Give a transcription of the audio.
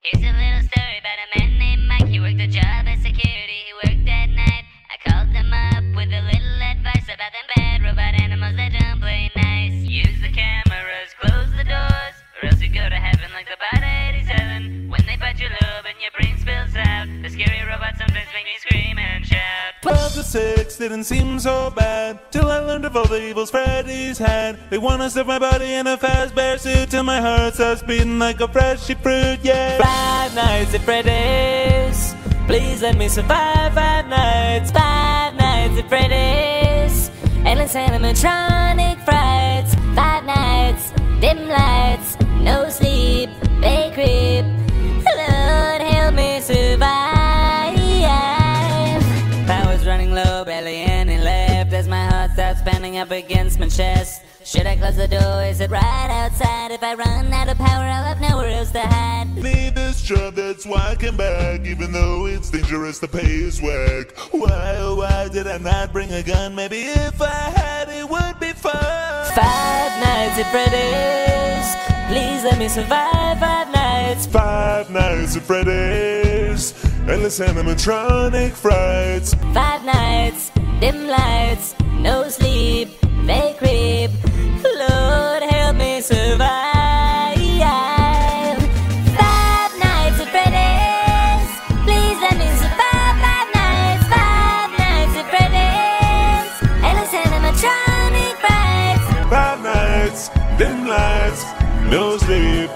Here's a little story about a man named Mike. He worked a job as security. He worked at night. I called him up with a little advice about them bad robot animals that don't play nice. Use the cameras, close the doors, or else you go to heaven like the bot 87. When they bite your lobe and your brain spills out, the scary robots sometimes make me scream and shout. 12 to 6 didn't seem so bad Till I learned of all the evils Freddy's had They wanna stuff my body in a Fazbear suit Till my heart starts beating like a freshy fruit, yeah Five nights at Freddy's. Please let me survive five nights. Five nights at Freddy's. Endless animatronic as my heart starts pounding up against my chest. Should I close the door? Is it right outside? If I run out of power, I'll have nowhere else to hide. Need this job, that's why I came back Even though it's dangerous, the pay is whack Why, oh why did I not bring a gun? Maybe if I had, it would be fun Five nights at Freddy's. Please let me survive five nights. Five nights at Freddy's Endless animatronic frights Five nights, dim lights, no sleep, they creep. Lord help me survive. Five nights. Please let me survive five nights. Five nights. Endless animatronic frights. Five nights, dim lights, no sleep,